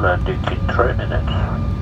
landing in 3 minutes.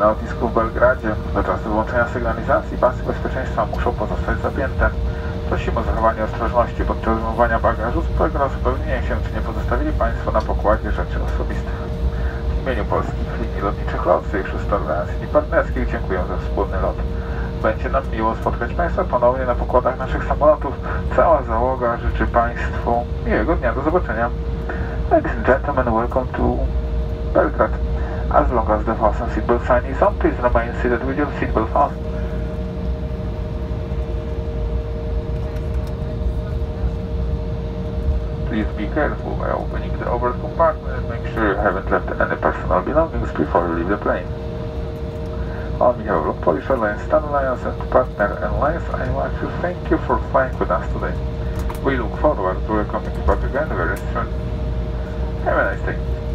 Na lotnisku w Belgradzie. Do czasu wyłączenia sygnalizacji pasy bezpieczeństwa muszą pozostać zapięte. Prosimy o zachowanie ostrożności podczas wyjmowania bagażu z uwagi na upewnienie się, czy nie pozostawili Państwo na pokładzie rzeczy osobistych. W imieniu polskich linii lotniczych LOT, Sojuszu Organizacji i Partnerskich dziękuję za wspólny lot. Będzie nam miło spotkać Państwa ponownie na pokładach naszych samolotów. Cała załoga życzy Państwu miłego dnia. Do zobaczenia. Ladies and gentlemen, welcome to Belgrade. As long as the fasten seatbelt sign is on, please remain seated with your seatbelt fastened. Please be careful by opening the overhead compartment and make sure you haven't left any personal belongings before you leave the plane. On behalf of Polish Airlines, Star Alliance and partner airlines, I want to thank you for flying with us today. We look forward to welcoming you back again very soon. Have a nice day.